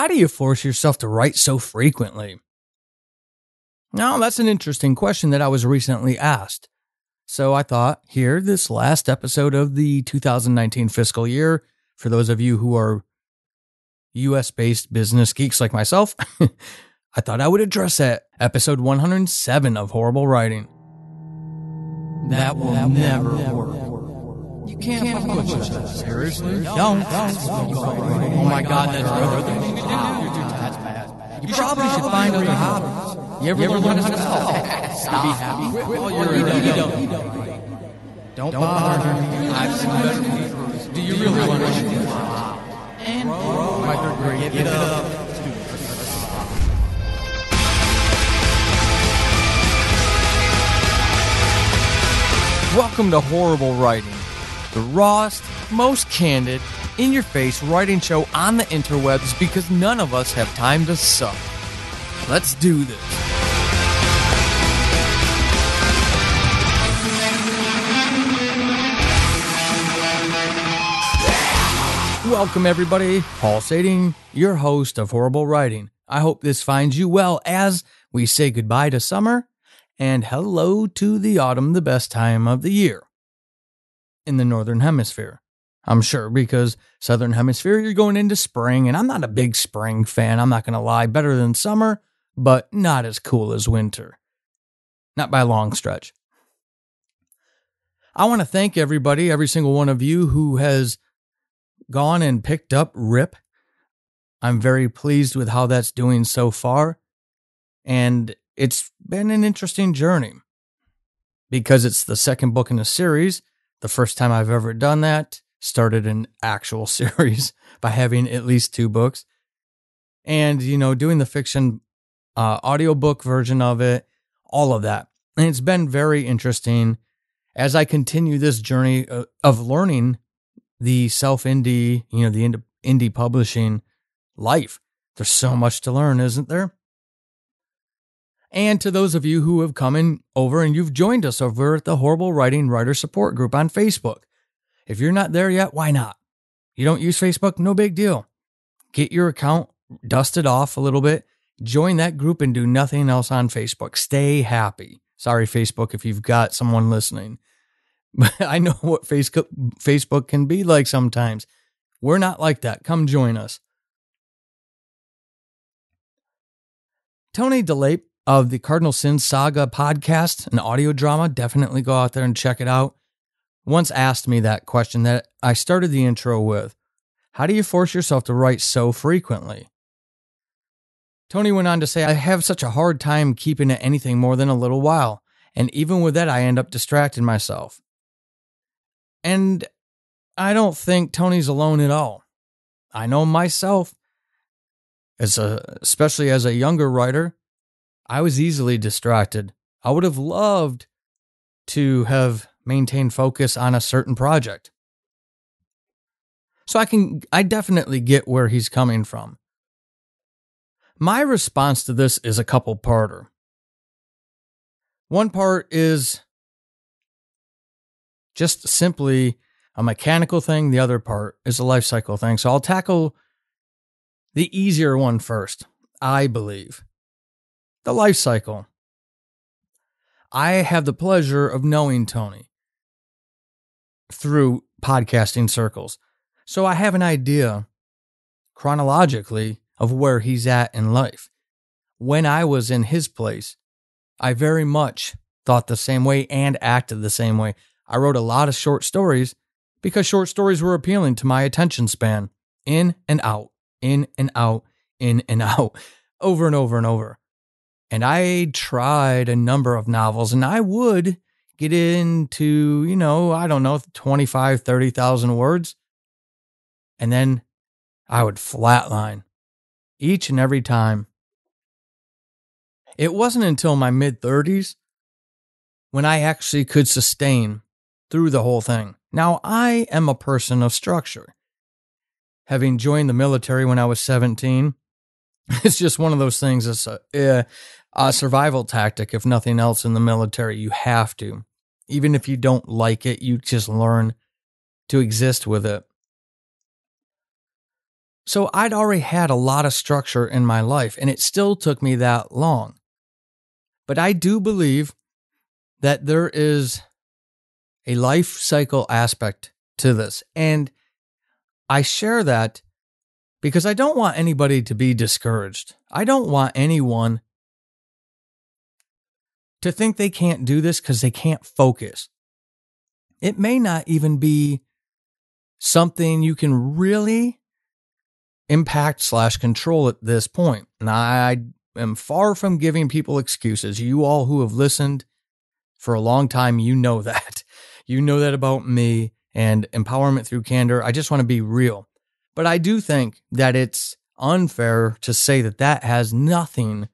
How do you force yourself to write so frequently? Now, that's an interesting question that I was recently asked. So I thought, here, this last episode of the 2019 fiscal year, for those of you who are US based business geeks like myself, I thought I would address that. Episode 107 of Horrible Writing. That will that never work. You can't, can't fuck with yourself. Seriously? Don't. Oh my god, that's brother. That's bad. You probably should find other hobbies. You ever, you learn how to spell? Stop. Be happy. Well, you're you don't. don't. Don't bother. I've seen better. Do you really want to do And my third grade. Give it up. Welcome to Horrible Writing, the rawest, most candid, in your face writing show on the interwebs because none of us have time to suck. Let's do this. Welcome, everybody. Paul Sating, your host of Horrible Writing. I hope this finds you well as we say goodbye to summer and hello to the autumn, the best time of the year in the Northern Hemisphere. I'm sure because Southern Hemisphere, you're going into spring, and I'm not a big spring fan. I'm not going to lie. Better than summer, but not as cool as winter. Not by a long stretch. I want to thank everybody, every single one of you who has gone and picked up RIP. I'm very pleased with how that's doing so far. And it's been an interesting journey because it's the second book in a series. The first time I've ever done that started an actual series by having at least two books. And, you know, doing the fiction uh, audiobook version of it, all of that. And it's been very interesting as I continue this journey of, uh, of learning the self indie, you know, the indie publishing life. There's so much to learn, isn't there? And to those of you who have come in over and you've joined us over at the Horrible Writing Writer Support Group on Facebook. If you're not there yet, why not? You don't use Facebook? No big deal. Get your account dusted off a little bit, join that group, and do nothing else on Facebook. Stay happy. Sorry, Facebook, if you've got someone listening. But I know what Facebook Facebook can be like sometimes. We're not like that. Come join us. Tony DeLape of the Cardinal Sin Saga podcast, an audio drama. Definitely go out there and check it out. Once asked me that question that I started the intro with How do you force yourself to write so frequently? Tony went on to say, I have such a hard time keeping it anything more than a little while. And even with that, I end up distracting myself. And I don't think Tony's alone at all. I know myself, as a, especially as a younger writer, I was easily distracted. I would have loved to have maintained focus on a certain project. So I can I definitely get where he's coming from. My response to this is a couple parter. One part is just simply a mechanical thing, the other part is a life cycle thing. So I'll tackle the easier one first, I believe the life cycle. I have the pleasure of knowing Tony through podcasting circles. So I have an idea chronologically of where he's at in life. When I was in his place, I very much thought the same way and acted the same way. I wrote a lot of short stories because short stories were appealing to my attention span in and out, in and out, in and out, over and over and over. And I tried a number of novels and I would get into, you know, I don't know, 25, 30,000 words. And then I would flatline each and every time. It wasn't until my mid 30s when I actually could sustain through the whole thing. Now, I am a person of structure. Having joined the military when I was 17, it's just one of those things. It's a, uh, a survival tactic, if nothing else, in the military. You have to. Even if you don't like it, you just learn to exist with it. So I'd already had a lot of structure in my life, and it still took me that long. But I do believe that there is a life cycle aspect to this. And I share that because I don't want anybody to be discouraged. I don't want anyone to think they can't do this because they can't focus. It may not even be something you can really impact slash control at this point. And I am far from giving people excuses. You all who have listened for a long time, you know that. You know that about me and empowerment through candor. I just want to be real. But I do think that it's unfair to say that that has nothing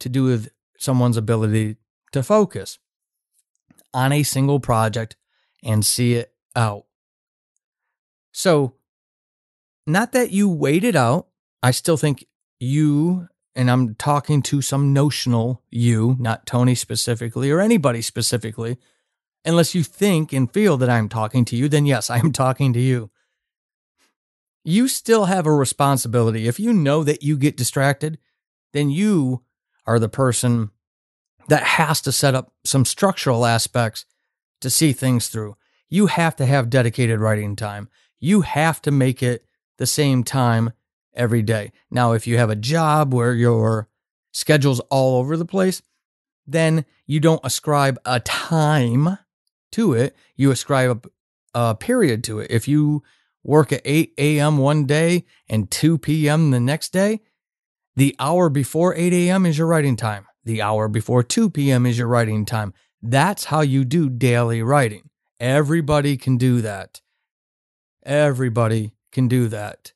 to do with someone's ability to focus on a single project and see it out. So, not that you wait it out. I still think you, and I'm talking to some notional you, not Tony specifically or anybody specifically, unless you think and feel that I'm talking to you, then yes, I am talking to you. You still have a responsibility. If you know that you get distracted, then you are the person that has to set up some structural aspects to see things through. You have to have dedicated writing time. You have to make it the same time every day. Now, if you have a job where your schedule's all over the place, then you don't ascribe a time to it. You ascribe a, a period to it. If you work at 8 a.m. one day and 2 p.m. the next day, the hour before 8 a.m. is your writing time. The hour before 2 p.m. is your writing time. That's how you do daily writing. Everybody can do that. Everybody can do that.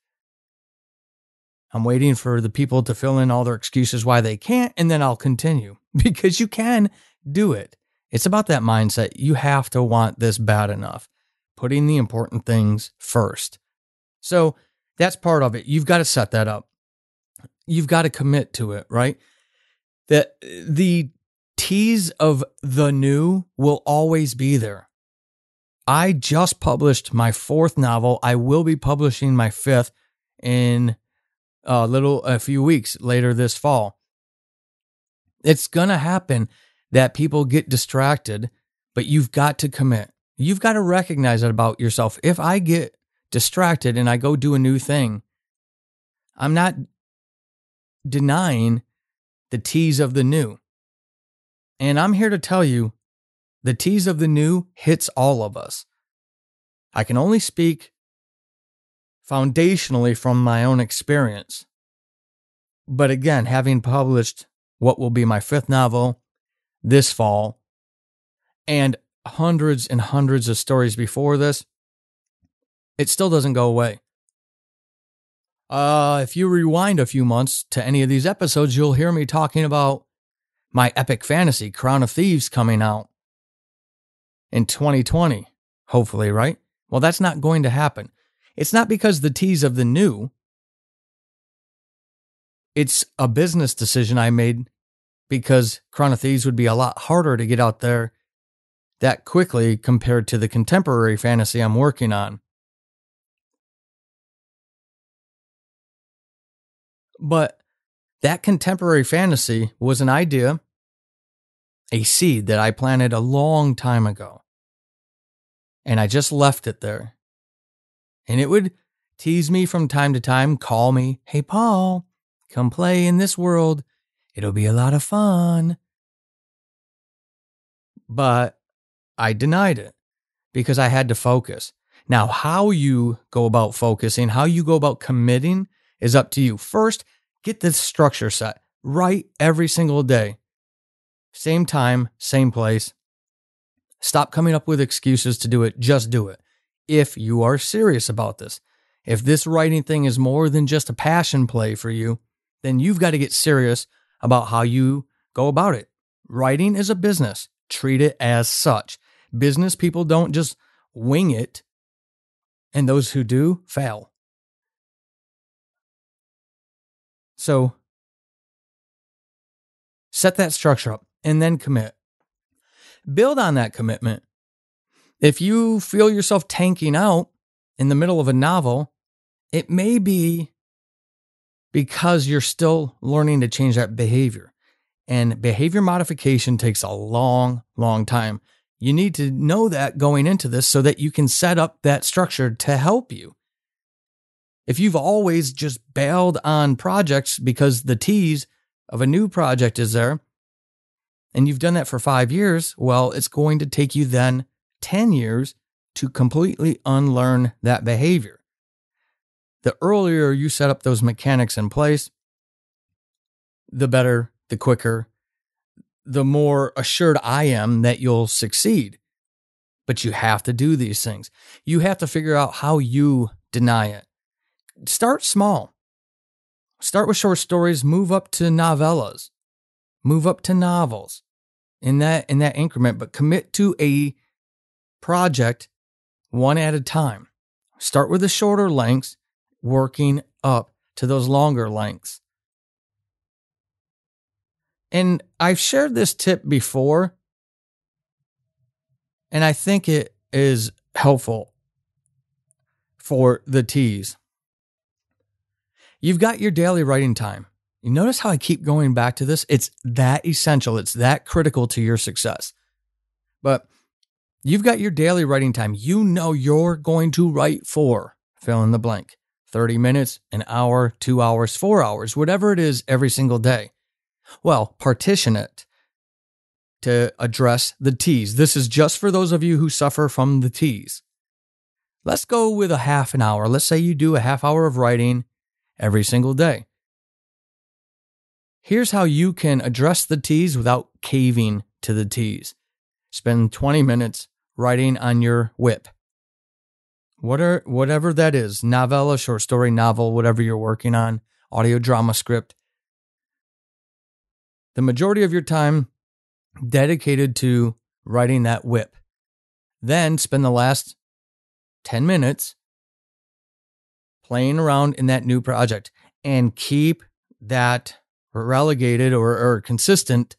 I'm waiting for the people to fill in all their excuses why they can't, and then I'll continue because you can do it. It's about that mindset. You have to want this bad enough, putting the important things first. So that's part of it. You've got to set that up. You've got to commit to it, right? That the tease of the new will always be there. I just published my fourth novel. I will be publishing my fifth in a little a few weeks later this fall. It's going to happen that people get distracted, but you've got to commit. You've got to recognize it about yourself. If I get distracted and I go do a new thing, I'm not denying the tease of the new. And I'm here to tell you the tease of the new hits all of us. I can only speak foundationally from my own experience. But again, having published what will be my fifth novel this fall and hundreds and hundreds of stories before this, it still doesn't go away. Uh, if you rewind a few months to any of these episodes, you'll hear me talking about my epic fantasy, Crown of Thieves, coming out in 2020, hopefully, right? Well, that's not going to happen. It's not because the tease of the new, it's a business decision I made because Crown of Thieves would be a lot harder to get out there that quickly compared to the contemporary fantasy I'm working on. But that contemporary fantasy was an idea, a seed that I planted a long time ago. And I just left it there. And it would tease me from time to time, call me, Hey, Paul, come play in this world. It'll be a lot of fun. But I denied it because I had to focus. Now, how you go about focusing, how you go about committing is up to you. First, get this structure set. right every single day. Same time, same place. Stop coming up with excuses to do it. Just do it. If you are serious about this, if this writing thing is more than just a passion play for you, then you've got to get serious about how you go about it. Writing is a business. Treat it as such. Business people don't just wing it, and those who do fail. So set that structure up and then commit. Build on that commitment. If you feel yourself tanking out in the middle of a novel, it may be because you're still learning to change that behavior. And behavior modification takes a long, long time. You need to know that going into this so that you can set up that structure to help you. If you've always just bailed on projects because the tease of a new project is there, and you've done that for five years, well, it's going to take you then 10 years to completely unlearn that behavior. The earlier you set up those mechanics in place, the better, the quicker, the more assured I am that you'll succeed. But you have to do these things. You have to figure out how you deny it. Start small. Start with short stories, move up to novellas, move up to novels in that in that increment, but commit to a project one at a time. Start with the shorter lengths, working up to those longer lengths. And I've shared this tip before, and I think it is helpful for the T's. You've got your daily writing time. You notice how I keep going back to this? It's that essential, it's that critical to your success. But you've got your daily writing time. You know you're going to write for fill in the blank 30 minutes, an hour, two hours, four hours, whatever it is every single day. Well, partition it to address the T's. This is just for those of you who suffer from the T's. Let's go with a half an hour. Let's say you do a half hour of writing every single day. Here's how you can address the T's without caving to the T's. Spend 20 minutes writing on your whip. What are, whatever that is, novella, short story, novel, whatever you're working on, audio drama script. The majority of your time dedicated to writing that whip. Then spend the last 10 minutes playing around in that new project and keep that relegated or, or consistent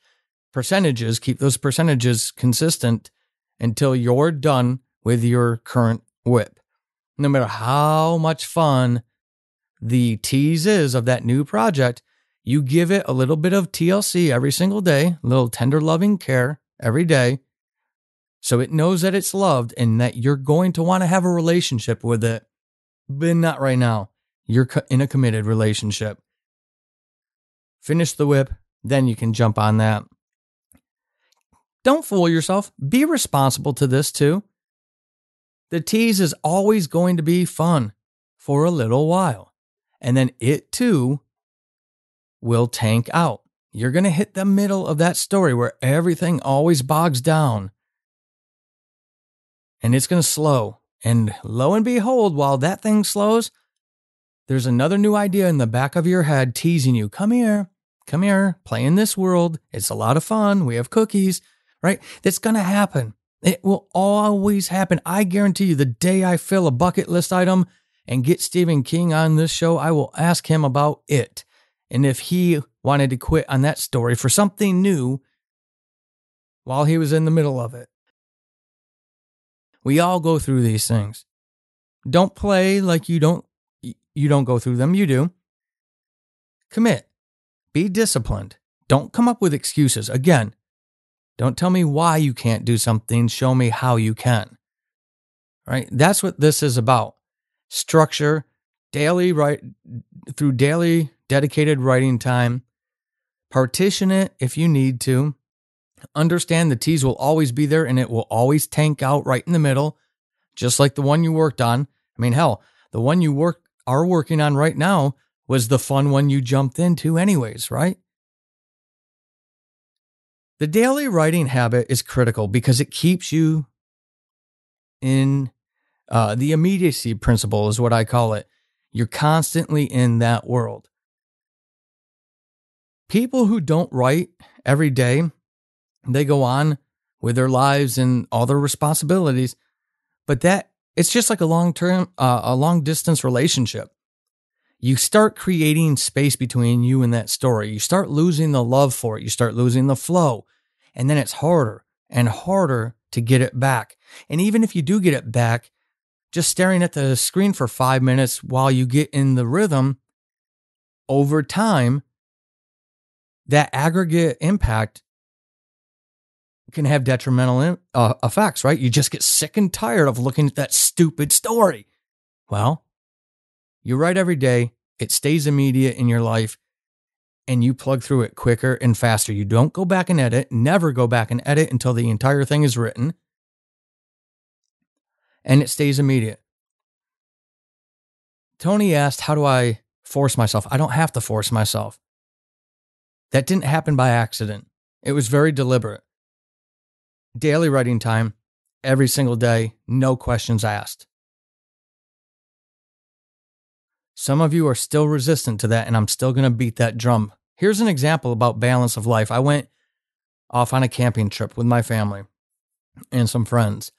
percentages, keep those percentages consistent until you're done with your current whip. No matter how much fun the tease is of that new project, you give it a little bit of TLC every single day, a little tender loving care every day. So it knows that it's loved and that you're going to want to have a relationship with it, but not right now. You're in a committed relationship finish the whip, then you can jump on that. Don't fool yourself. Be responsible to this too. The tease is always going to be fun for a little while, and then it too will tank out. You're going to hit the middle of that story where everything always bogs down and it's going to slow. And lo and behold, while that thing slows, there's another new idea in the back of your head teasing you. Come here come here, play in this world. It's a lot of fun. We have cookies, right? That's going to happen. It will always happen. I guarantee you, the day I fill a bucket list item and get Stephen King on this show, I will ask him about it. And if he wanted to quit on that story for something new while he was in the middle of it. We all go through these things. Don't play like you don't you don't go through them. You do. Commit. Be disciplined. Don't come up with excuses. Again, don't tell me why you can't do something. Show me how you can. Right? That's what this is about. Structure, daily write through daily dedicated writing time. Partition it if you need to. Understand the T's will always be there and it will always tank out right in the middle, just like the one you worked on. I mean, hell, the one you work are working on right now was the fun one you jumped into, anyways, right? The daily writing habit is critical because it keeps you in uh, the immediacy principle, is what I call it. You're constantly in that world. People who don't write every day, they go on with their lives and all their responsibilities, but that it's just like a long term, uh, a long distance relationship you start creating space between you and that story. You start losing the love for it. You start losing the flow. And then it's harder and harder to get it back. And even if you do get it back, just staring at the screen for five minutes while you get in the rhythm, over time, that aggregate impact can have detrimental uh, effects, right? You just get sick and tired of looking at that stupid story. Well, you write every day, it stays immediate in your life, and you plug through it quicker and faster. You don't go back and edit, never go back and edit until the entire thing is written, and it stays immediate. Tony asked, How do I force myself? I don't have to force myself. That didn't happen by accident. It was very deliberate. Daily writing time, every single day, no questions asked. Some of you are still resistant to that, and I'm still going to beat that drum. Here's an example about balance of life. I went off on a camping trip with my family and some friends.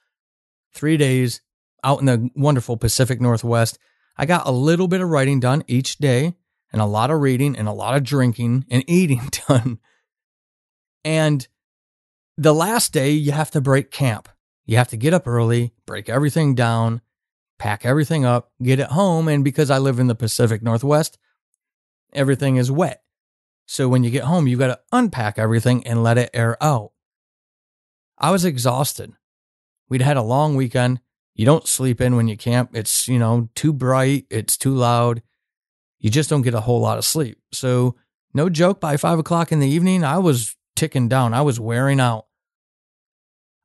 Three days out in the wonderful Pacific Northwest. I got a little bit of writing done each day and a lot of reading and a lot of drinking and eating done. And the last day, you have to break camp. You have to get up early, break everything down, pack everything up, get it home. And because I live in the Pacific Northwest, everything is wet. So when you get home, you got to unpack everything and let it air out. I was exhausted. We'd had a long weekend. You don't sleep in when you camp. It's, you know, too bright. It's too loud. You just don't get a whole lot of sleep. So, no joke, by five o'clock in the evening, I was ticking down. I was wearing out.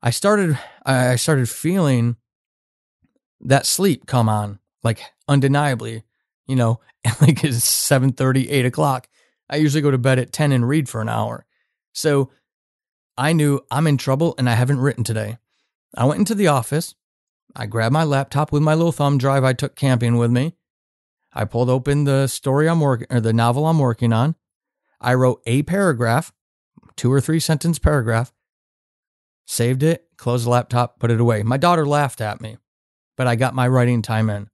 I started, I started feeling that sleep come on, like undeniably, you know, like it's 7 30, 8 o'clock. I usually go to bed at 10 and read for an hour. So I knew I'm in trouble and I haven't written today. I went into the office. I grabbed my laptop with my little thumb drive I took camping with me. I pulled open the story I'm working or the novel I'm working on. I wrote a paragraph, two or three sentence paragraph, saved it, closed the laptop, put it away. My daughter laughed at me but I got my writing time in.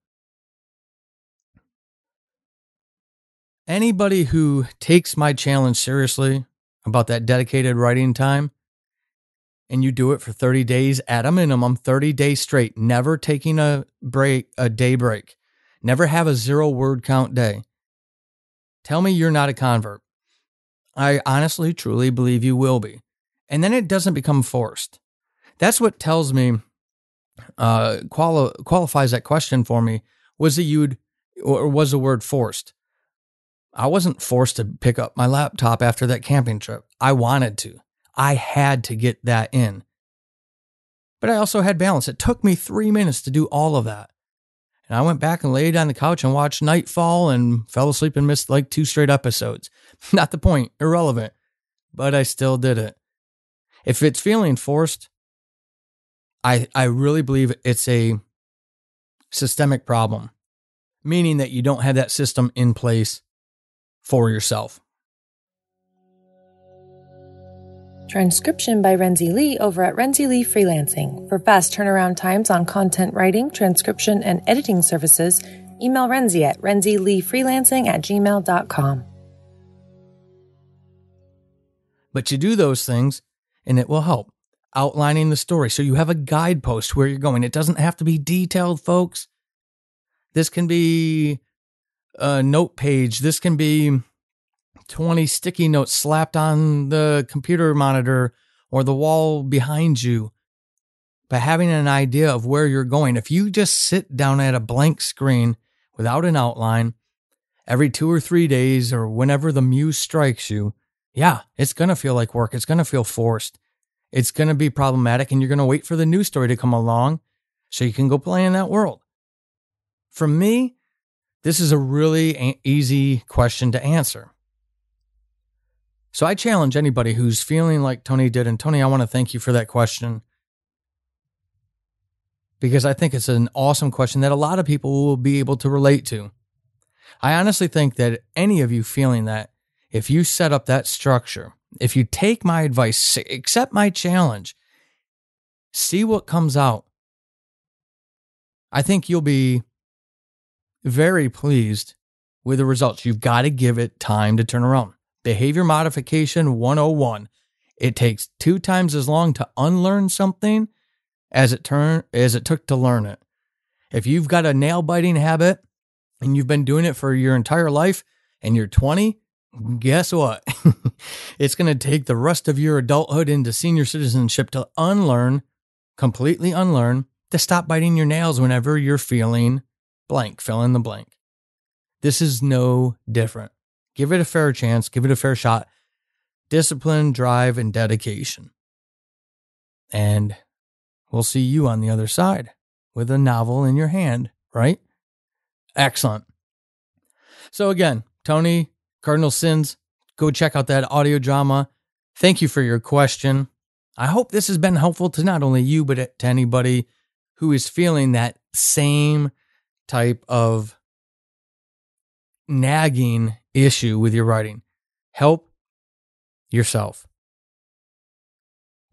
Anybody who takes my challenge seriously about that dedicated writing time, and you do it for 30 days at a minimum, 30 days straight, never taking a break, a day break, never have a zero word count day. Tell me you're not a convert. I honestly, truly believe you will be. And then it doesn't become forced. That's what tells me uh, quali- qualifies that question for me was that you'd or was the word forced. I wasn't forced to pick up my laptop after that camping trip. I wanted to. I had to get that in. But I also had balance. It took me three minutes to do all of that. And I went back and laid on the couch and watched Nightfall and fell asleep and missed like two straight episodes. Not the point, irrelevant. But I still did it. If it's feeling forced, I, I really believe it's a systemic problem, meaning that you don't have that system in place for yourself. Transcription by Renzi Lee over at Renzi Lee Freelancing. For fast turnaround times on content writing, transcription, and editing services, email Renzi at renzileefreelancing at gmail.com. But you do those things and it will help outlining the story. So you have a guidepost where you're going. It doesn't have to be detailed, folks. This can be a note page. This can be 20 sticky notes slapped on the computer monitor or the wall behind you. But having an idea of where you're going, if you just sit down at a blank screen without an outline every two or three days or whenever the muse strikes you, yeah, it's going to feel like work. It's going to feel forced it's going to be problematic and you're going to wait for the news story to come along so you can go play in that world. For me, this is a really easy question to answer. So I challenge anybody who's feeling like Tony did. And Tony, I want to thank you for that question because I think it's an awesome question that a lot of people will be able to relate to. I honestly think that any of you feeling that, if you set up that structure, if you take my advice, accept my challenge, see what comes out, I think you'll be very pleased with the results. You've got to give it time to turn around. Behavior modification 101. It takes two times as long to unlearn something as it turn as it took to learn it. If you've got a nail biting habit and you've been doing it for your entire life, and you're 20, guess what? it's going to take the rest of your adulthood into senior citizenship to unlearn, completely unlearn, to stop biting your nails whenever you're feeling blank, fill in the blank. This is no different. Give it a fair chance, give it a fair shot. Discipline, drive, and dedication. And we'll see you on the other side with a novel in your hand, right? Excellent. So, again, Tony, Cardinal Sins, go check out that audio drama. Thank you for your question. I hope this has been helpful to not only you, but to anybody who is feeling that same type of nagging issue with your writing. Help yourself.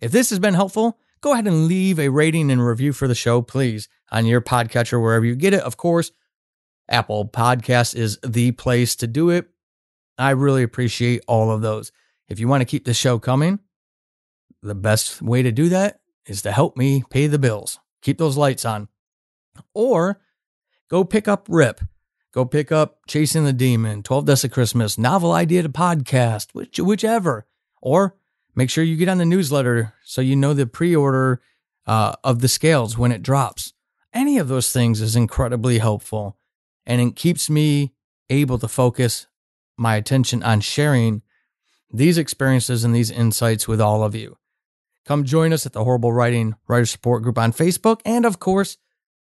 If this has been helpful, go ahead and leave a rating and review for the show, please, on your podcatcher, wherever you get it. Of course, Apple Podcast is the place to do it. I really appreciate all of those. If you want to keep the show coming, the best way to do that is to help me pay the bills, keep those lights on. Or go pick up Rip. Go pick up Chasing the Demon, 12 Deaths of Christmas, Novel Idea to Podcast, which, whichever. Or make sure you get on the newsletter so you know the pre order uh, of the scales when it drops. Any of those things is incredibly helpful and it keeps me able to focus my attention on sharing these experiences and these insights with all of you. Come join us at the Horrible Writing Writer Support Group on Facebook. And of course,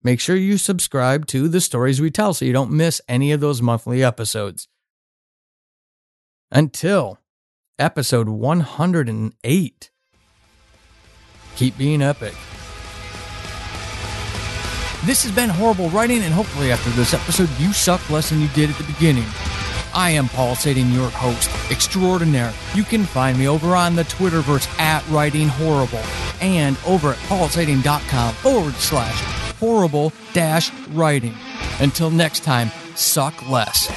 make sure you subscribe to the stories we tell so you don't miss any of those monthly episodes. Until episode 108, keep being epic. This has been Horrible Writing, and hopefully, after this episode, you suck less than you did at the beginning. I am Paul Sating, your host extraordinaire. You can find me over on the Twitterverse at Writing Horrible and over at paulsating.com forward slash horrible dash writing. Until next time, suck less.